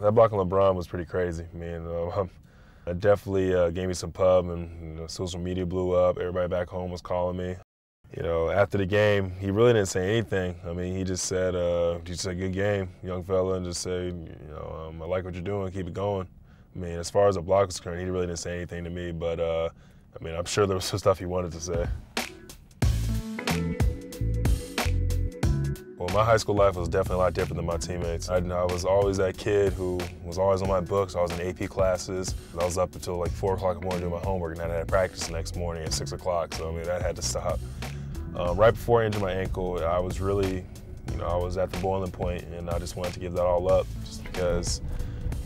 That block on LeBron was pretty crazy. I mean, uh, it definitely uh, gave me some pub, and you know, social media blew up. Everybody back home was calling me. You know, after the game, he really didn't say anything. I mean, he just said, uh, "You said good game, young fella," and just say, "You know, um, I like what you're doing. Keep it going." I mean, as far as the block was concerned, he really didn't say anything to me. But uh, I mean, I'm sure there was some stuff he wanted to say. My high school life was definitely a lot different than my teammates. I, I, was always that kid who was always on my books. I was in AP classes. I was up until like 4 o'clock in the morning doing my homework, and then I had practice the next morning at 6 o'clock, so I mean, that had to stop. Um, right before I injured my ankle, I was really, you know, I was at the boiling point, and I just wanted to give that all up just because,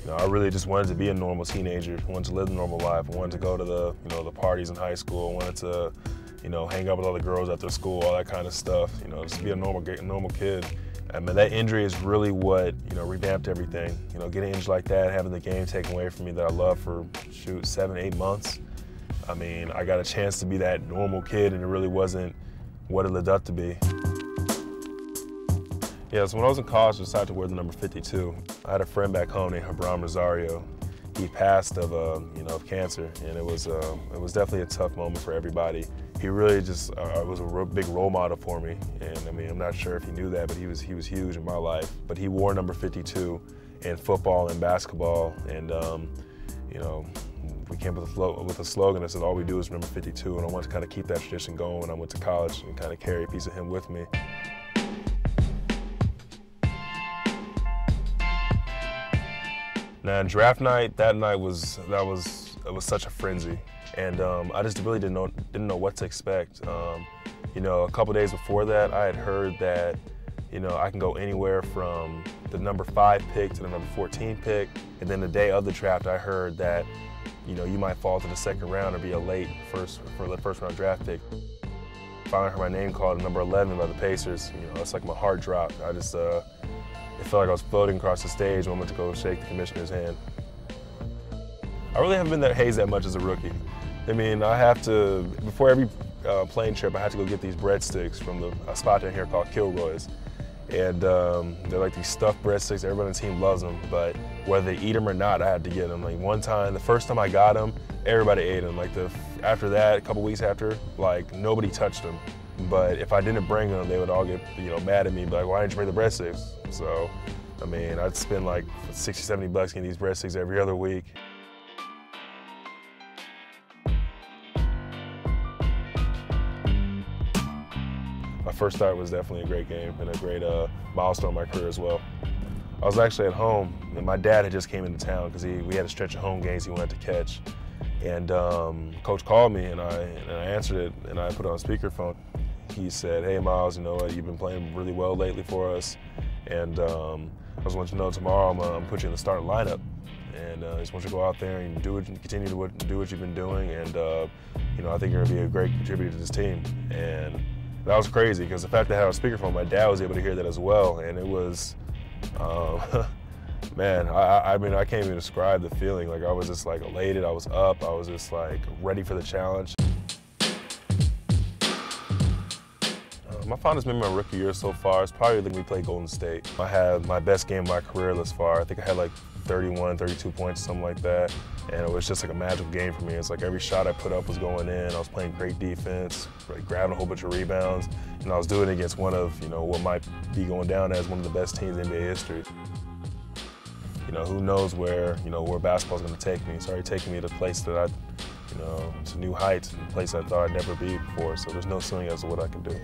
you know, I really just wanted to be a normal teenager. Wanted to live a normal life. Wanted to go to the, you know, the parties in high school. Wanted to, you know, hang out with other girls after school, all that kind of stuff. You know, just be a normal, normal kid. I mean, that injury is really what, you know, revamped everything. You know, getting injured like that, having the game taken away from me that I love for, shoot, seven, eight months. I mean, I got a chance to be that normal kid, and it really wasn't what it lived up to be. Yeah, so when I was in college, I decided to wear the number 52. I had a friend back home named Abraham Rosario. He passed of, uh, you know, of cancer, and it was, uh, it was definitely a tough moment for everybody he really just uh, was a big role model for me. And I mean, I'm not sure if he knew that, but he was he was huge in my life. But he wore number 52 in football and basketball, and um, you know, we came with a, with a slogan that said all we do is number 52, and I wanted to kind of keep that tradition going when I went to college and kind of carry a piece of him with me. Now, draft night, that night was that was it was such a frenzy and um, I just really didn't know didn't know what to expect. Um, you know, a couple days before that, I had heard that you know I can go anywhere from the number five pick to the number 14 pick, and then the day of the draft, I heard that you know you might fall to the second round or be a late first for the first round draft pick. Finally heard my name called number 11 by the Pacers. You know, it's like my heart dropped. I just uh, it felt like I was floating across the stage when I went to go shake the commissioner's hand. I really haven't been that hazed that much as a rookie. I mean, I have to, before every uh, plane trip, I have to go get these breadsticks from the, a spot down here called Kilroy's. And um, they're like these stuffed breadsticks. Everyone on the team loves them, but whether they eat them or not, I had to get them. Like one time, the first time I got them, everybody ate them. Like the after that, a couple weeks after, like nobody touched them. But if I didn't bring them, they would all get you know mad at me, like, why didn't you bring the breadsticks? So, I mean, I'd spend like 60, 70 bucks getting these breadsticks every other week. My first start was definitely a great game and a great uh, milestone in my career as well. I was actually at home, and my dad had just came into town because we had a stretch of home games he wanted to catch. And um, coach called me, and I, and I answered it, and I put it on speakerphone. He said, hey, Myles, you know what, you've been playing really well lately for us, and um, I just want you to know tomorrow I'm, uh, I'm put you in the starting lineup. And uh, I just want you to go out there and do it, continue to do what you've been doing, and uh, you know I think you're gonna be a great contributor to this team. And that was crazy because the fact that I had a speakerphone, my dad was able to hear that as well, and it was, um, man, I, I, mean, I can't even describe the feeling. Like I was just like elated, I was up, I was just like ready for the challenge. Uh, my fondest memory of rookie year so far is probably when we played Golden State. I had my best game of my career thus far. I think I had like 31, 32 points, something like that. And it was just like a magical game for me. It's like every shot I put up was going in. I was playing great defense, like grabbing a whole bunch of rebounds, and I was doing it against one of, you know, what might be going down as one of the best teams in NBA history. You know, who knows where, you know, where basketball's gonna take me. It's already taking me to a place that I, you know, to new heights, a place I thought I'd never be before. So there's no ceiling as to what I can do.